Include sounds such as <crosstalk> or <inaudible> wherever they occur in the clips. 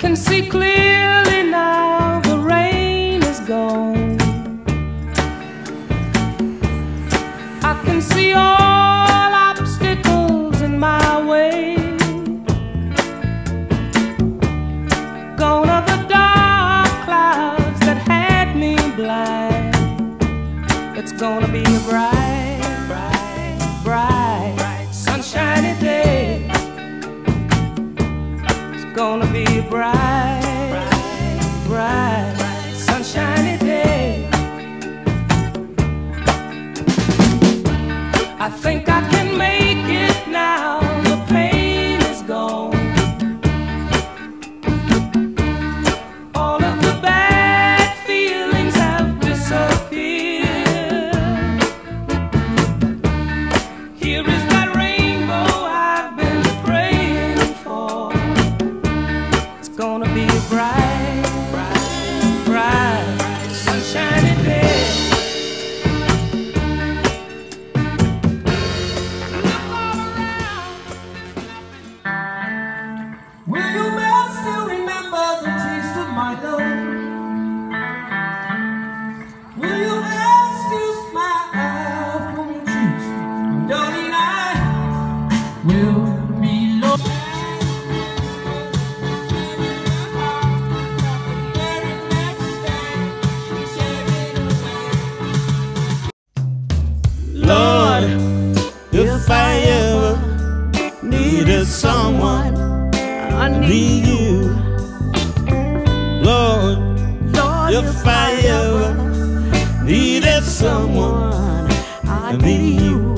can see clearly now the rain is gone. I can see all gonna be a bright, bright, sunshiny day. I think gonna be bright, if I ever needed someone, I need you.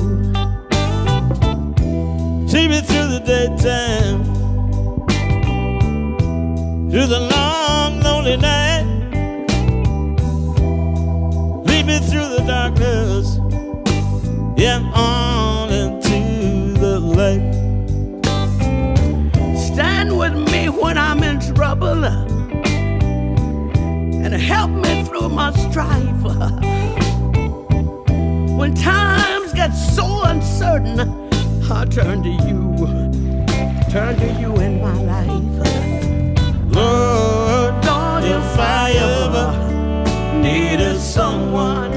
See me through the daytime, through the long, lonely night. Lead me through the darkness yeah, on into the light. Stand with me when I'm in trouble help me through my strife. <laughs> When times get so uncertain, I turn to you, turn to you in my life. Lord, Lord, if I ever needed someone,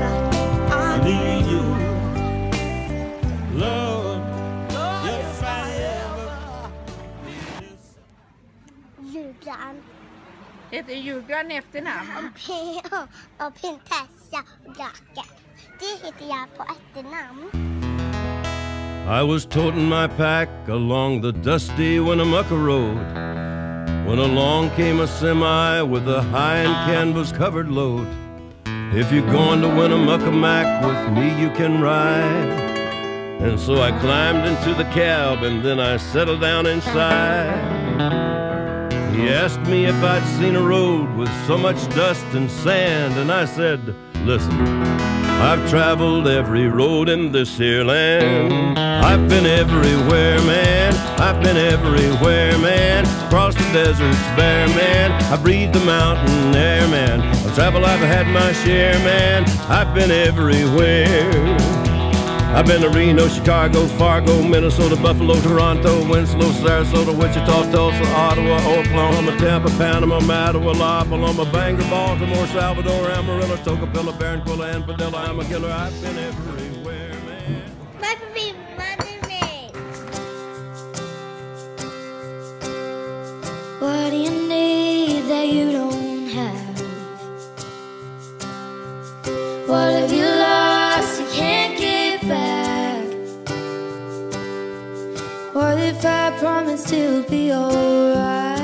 Heter Julgran i efternamn? <laughs> och, prinsessa drake. Det heter jag på efternamn. I was toting my pack along the dusty Winnemucca road when along came a semi with a high and canvas covered load. If you're going to Winnemucca Mac with me, you can ride. And so I climbed into the cab and then I settled down inside. He asked me if I'd seen a road with so much dust and sand, and I said, Listen, I've traveled every road in this here land. I've been everywhere, man. I've been everywhere, man. Crossed the deserts bare, man. I breathed the mountain air, man. Of travel I've had my share, man. I've been everywhere. I've been to Reno, Chicago, Fargo, Minnesota, Buffalo, Toronto, Winslow, Sarasota, Wichita, Tulsa, Ottawa, Oklahoma, Tampa, Panama, Mattawa, La Paloma, Bangor, Baltimore, Salvador, Amarillo, Tocopilla, Barranquilla, and Padilla. I'm a killer. I've been everywhere, man. Varför filmar What if I promise to be alright?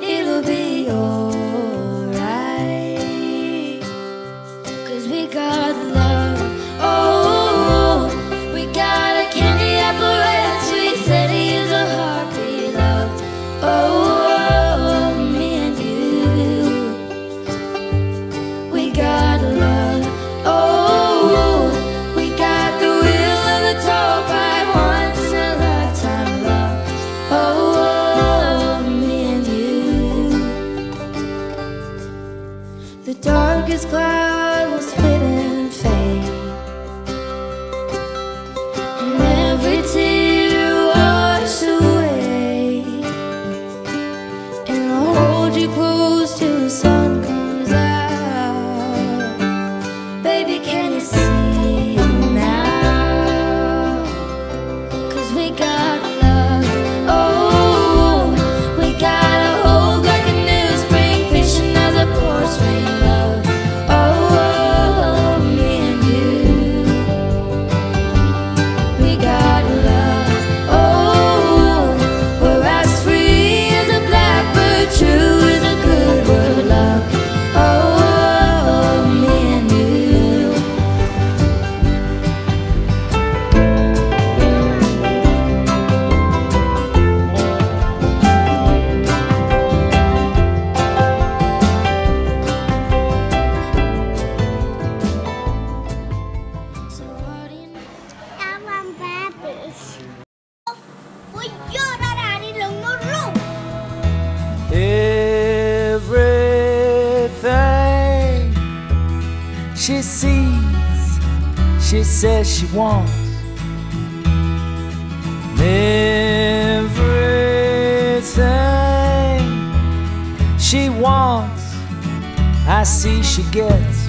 It'll be alright. She sees, she says she wants. Everything she wants, I see she gets.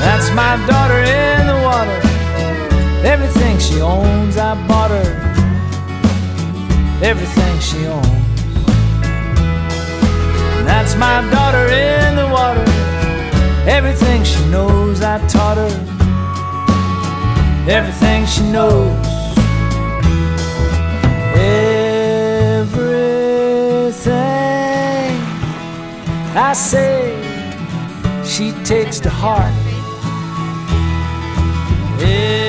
That's my daughter in the water. Everything she owns, I bought her. Everything she owns. That's my daughter in. Everything she knows, I taught her. Everything she knows. Everything I say, she takes to heart. Everything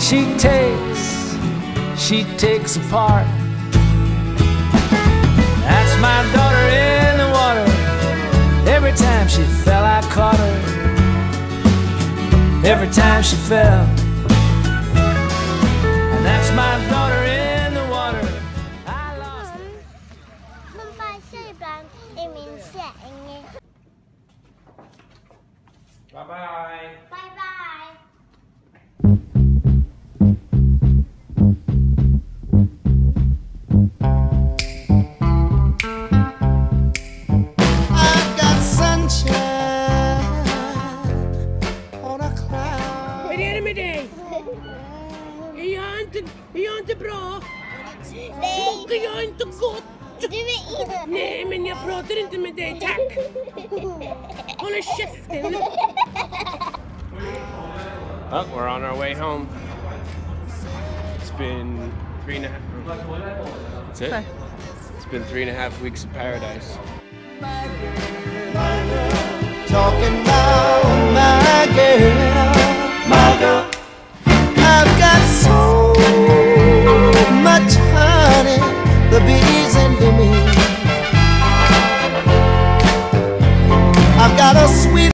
she takes, she takes apart. Time she fell, I caught her. Every time she fell. And that's my daughter in the water. I lost her. Hon bajsar ibland i min säng. Bye bye. Bye bye. Håll käften. Well, we're on our way home. It's been three and a half. That's it. It's been three and a half weeks of paradise. Talking about